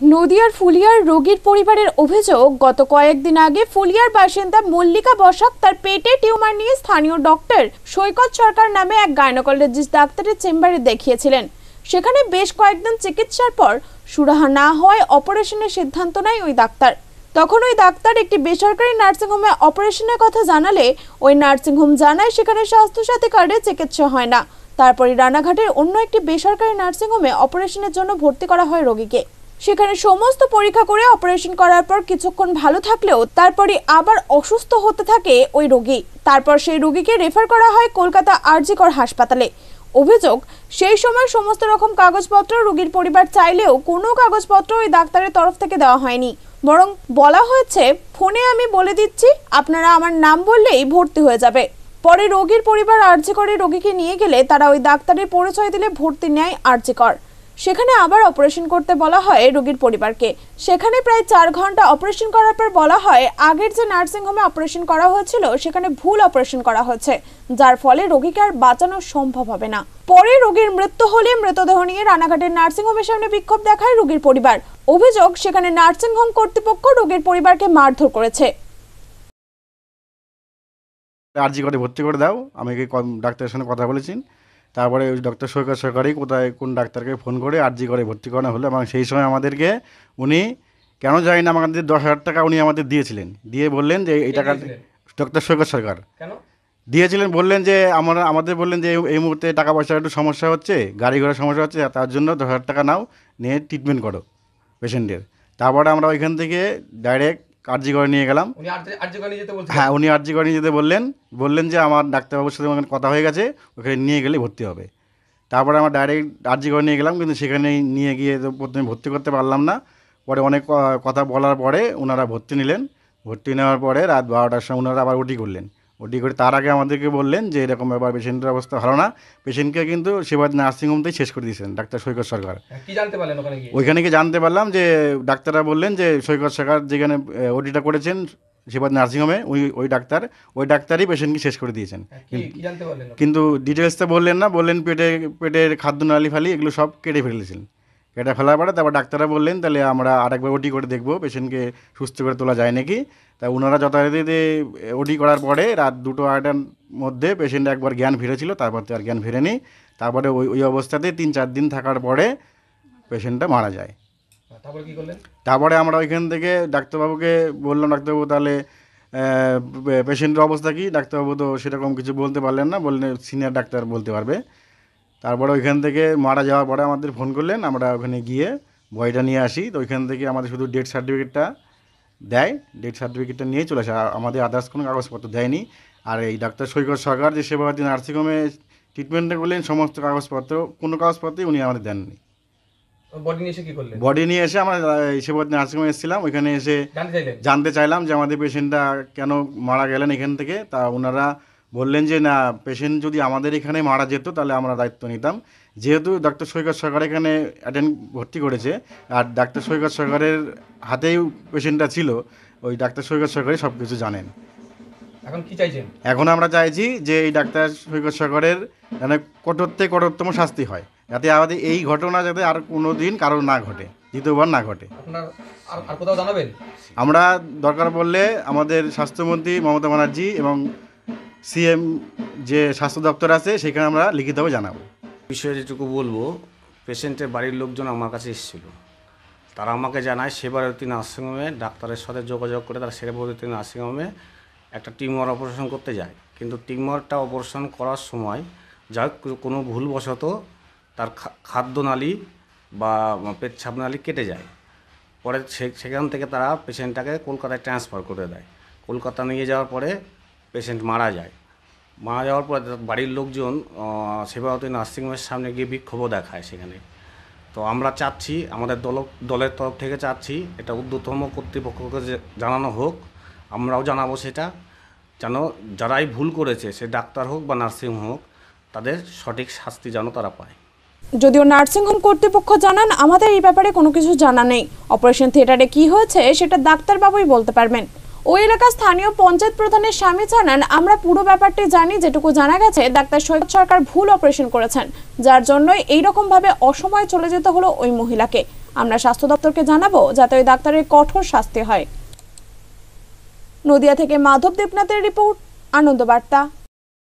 নদিয়ার ফুলিয়ার রোগীর পরিবারের অভিযোগ, গত কয়েকদিন আগে ফুলিয়ার বাসিন্দা মল্লিকা বসাক তার পেটে টিউমার নিয়ে স্থানীয় ডক্টর সৈকত সরকার নামে এক গাইনোকোলজিস্ট ডাক্তারের চেম্বারে দেখিয়েছিলেন। সেখানে বেশ কয়েকদিন চিকিৎসার পর সুরাহা না হওয়ায় অপারেশনের সিদ্ধান্ত নেয় ওই ডাক্তার। তখন ওই ডাক্তার একটি বেসরকারি নার্সিংহোমে অপারেশনের কথা জানালে ওই নার্সিংহোম জানায় সেখানে স্বাস্থ্যসাথী কার্ডে চিকিৎসা হয় না। তারপরে রানাঘাটের অন্য একটি বেসরকারি নার্সিংহোমে অপারেশনের জন্য ভর্তি করা হয় রোগীকে। সেখানে সমস্ত পরীক্ষা করে অপারেশন করার পর কিছুক্ষণ ভালো থাকলেও তারপরে আবার অসুস্থ হতে থাকে ওই রোগী। তারপর সেই রোগীকে রেফার করা হয় কলকাতা আরজিকর হাসপাতালে। অভিযোগ, সেই সময় সমস্ত রকম কাগজপত্র রোগীর পরিবার চাইলেও কোনো কাগজপত্র ওই ডাক্তারের তরফ থেকে দেওয়া হয়নি। বরং বলা হয়েছে, ফোনে আমি বলে দিচ্ছি, আপনারা আমার নাম বললেই ভর্তি হয়ে যাবে। পরে রোগীর পরিবার আর্জি করে রোগীকে নিয়ে গেলে তারা ওই ডাক্তারের পরিচয় দিলে ভর্তি নেয় আর্জিকর। সেখানে আবার অপারেশন করতে বলা হয় রোগীর পরিবারকে। সেখানে প্রায় চার ঘণ্টা অপারেশন করার পর বলা হয়, আগের যে নার্সিং হোমে অপারেশন করা হয়েছিল, সেখানে ভুল অপারেশন করা হয়েছে যার ফলে রোগীকে আর বাঁচানো সম্ভব হবে না। পরে রোগীর মৃত্যু হলে মৃতদেহ নিয়ে রানাঘাটের নার্সিং হোমের সামনে বিক্ষোভ দেখায় রোগীর পরিবার। অভিযোগ, সেখানে নার্সিং হোম কর্তৃপক্ষ রোগীর পরিবারকে মারধর করেছে। আর্জি করে ভর্তি করে দাও, আমি ডাক্তারের সঙ্গে কথা বলেছি। তারপরে ওই ডক্টর সৈকত সরকারই কোথায় কোন ডাক্তারকে ফোন করে আর্জি করে ভর্তি করানো হলো এবং সেই সময় আমাদেরকে উনি কেন জানি না আমাদের দশ হাজার টাকা উনি আমাদের দিয়েছিলেন। দিয়ে বললেন যে এই টাকা ডক্টর সৈকত সরকার কেন? দিয়েছিলেন বললেন যে আমরা আমাদের বললেন যে এই- এই মুহূর্তে টাকা পয়সার একটু সমস্যা হচ্ছে গাড়ি ঘোড়ার সমস্যা হচ্ছে তার জন্য দশ হাজার টাকা নাও নিয়ে ট্রিটমেন্ট করো পেশেন্টের তারপরে আমরা ওইখান থেকে ডাইরেক্ট আর্জি করে নিয়ে গেলাম। হ্যাঁ উনি আর্জি করে নিয়ে যেতে বললেন। বললেন যে আমার ডাক্তারবাবুর সাথে ওখানে কথা হয়ে গেছে ওখানে নিয়ে গেলে ভর্তি হবে। তারপরে আমার ডাইরেক্ট আর্জি করে নিয়ে গেলাম কিন্তু সেখানে নিয়ে গিয়ে তো প্রথমে ভর্তি করতে পারলাম না। পরে অনেক কথা বলার পরে ওনারা ভর্তি নিলেন। ভর্তি নেওয়ার পরে রাত বারোটার সময় ওনারা আবার ওটি করলেন। ওটি করে তার আগে আমাদেরকে বললেন যে এরকম ব্যাপার পেশেন্টের অবস্থা ভালো না। পেশেন্টকে কিন্তু সেবার নার্সিংহোমতেই শেষ করে দিয়েছেন ডাক্তার সৈকত সরকার। ওইখানে গিয়ে জানতে পারলাম যে ডাক্তাররা বললেন যে সৈকত সরকার যেখানে ওটিটা করেছেন সেবাদ নার্সিংহোমে ওই ওই ডাক্তার ওই ডাক্তারই পেশেন্টকে শেষ করে দিয়েছেন। হ্যাঁ, কিন্তু ডিটেলসটা বললেন না বললেন পেটে পেটের খাদ্য নালি ফালি এগুলো সব কেটে ফেলেছেন। কেটে ফেলার পরে তারপর ডাক্তাররা বললেন তাহলে আমরা আরেকবার ওটি করে দেখব পেশেন্টকে সুস্থ করে তোলা যায় নাকি? তা ওনারা যথারীতি ওটি করার পরে রাত দুটো আড়াইটার মধ্যে পেশেন্ট একবার জ্ঞান ফিরেছিল তারপর তো আর জ্ঞান ফেরেনি। তারপরে ওই ওই অবস্থাতে তিন চার দিন থাকার পরে পেশেন্টটা মারা যায়। তারপরে তারপর কি করলেন? তারপরে আমরা ওইখান থেকে ডাক্তারবাবুকে বললাম ডাক্তারবাবু তাহলে পেশেন্টের অবস্থা কি? ডাক্তারবাবু তো সেরকম কিছু বলতে পারলেন না বললেন সিনিয়র ডাক্তার বলতে পারবে। তারপরে ওইখান থেকে মারা যাওয়ার পরে আমাদের ফোন করলেন আমরা ওখানে গিয়ে বইটা নিয়ে আসি। তো ওইখান থেকে আমাদের শুধু ডেথ সার্টিফিকেটটা দেয় ডেথ সার্টিফিকেটটা নিয়ে চলে আসে। আর আমাদের আদার্স কোনো কাগজপত্র দেয়নি। আর এই ডাক্তার সৈকত সরকার যে সেবাবাদী নার্সিংহোমে ট্রিটমেন্টটা করলেন সমস্ত কাগজপত্র কোনো কাগজপত্রই উনি আমাদের দেননি। বডি নিয়ে এসে কি করলেন? বডি নিয়ে এসে আমরা সেবাবাদী নার্সিংহোমে এসেছিলাম। ওইখানে এসে জানতে জানতে চাইলাম যে আমাদের পেশেন্টটা কেন মারা গেলেন এখান থেকে। তা ওনারা বললেন যে না পেশেন্ট যদি আমাদের এখানে মারা যেত তাহলে আমরা দায়িত্ব নিতাম। যেহেতু ডাক্তার সৈকত সরকার এখানে অ্যাটেন্ড ভর্তি করেছে আর ডাক্তার সৈকত সরকারের হাতেই পেশেন্টটা ছিল ওই ডাক্তার সৈকত সরকারই সব কিছু জানেন। এখন কি চাইছেন? এখন আমরা চাইছি যে এই ডাক্তার সৈকত সরকারের মানে কঠোর থেকে কঠোরতম শাস্তি হয় যাতে আমাদের এই ঘটনা যাতে আর কোনো দিন কারোর না ঘটে দ্বিতীয়বার না ঘটে। আর কোথাও জানাবেন? আমরা দরকার পড়লে আমাদের স্বাস্থ্যমন্ত্রী মমতা ব্যানার্জি এবং সিএম যে স্বাস্থ্য দপ্তর আছে, সেখানে আমরা লিখিতভাবে জানাব। বিষয়ে যেটুকু বলব, পেশেন্টের বাড়ির লোকজন আমার কাছে এসেছিল। তারা আমাকে জানায় সেবারতী নার্সিংহোমে, ডাক্তারের সাথে যোগাযোগ করে তারা সেবারতী নার্সিংহোমে একটা টিউমার অপারেশন করতে যায়। কিন্তু টিউমারটা অপারেশন করার সময় যা কোনো ভুলবশত তার খাদ্যনালী বা পেচ্ছাপ নালী কেটে যায়। পরে সেখান থেকে তারা পেশেন্টটাকে কলকাতায় ট্রান্সফার করে দেয়। কলকাতা নিয়ে যাওয়ার পরে পেশেন্ট মারা যায়। মারা যাওয়ার পর বাড়ির লোকজন আহ, সেবাবতী নার্সিংহোমের সামনে গিয়ে বিক্ষোভও দেখায় সেখানে। তো আমরা চাচ্ছি আমাদের দল দলের তরফ থেকে চাচ্ছি এটা ঊর্ধ্বতম কর্তৃপক্ষকে জানানো হোক আমরাও জানাব সেটা। যেন যারাই ভুল করেছে সে ডাক্তার হোক বা নার্সিং হোক তাদের সঠিক শাস্তি যেন তারা পায়। যদিও নার্সিংহোম কর্তৃপক্ষ জানান আমাদের এই ব্যাপারে কোনো কিছু জানা নেই। অপারেশন থিয়েটারে কি হয়েছে সেটা ডাক্তারবাবুই বলতে পারবেন। ওই এলাকার স্থানীয় পঞ্চায়েত প্রধানের স্বামী জানান, আমরা পুরো ব্যাপারটি জানি, যেটুকু জানা গেছে, ডাক্তার সৈকত সরকার ভুল অপারেশন করেছেন, যার জন্যই এইরকম ভাবে অসময়ে চলে যেতে হলো ওই মহিলাকে। আমরা স্বাস্থ্য দপ্তরকে জানাব, যাতে ওই ডাক্তারের কঠোর শাস্তি হয়। নদিয়া থেকে মাধব দেবনাথের রিপোর্ট আনন্দ বার্তা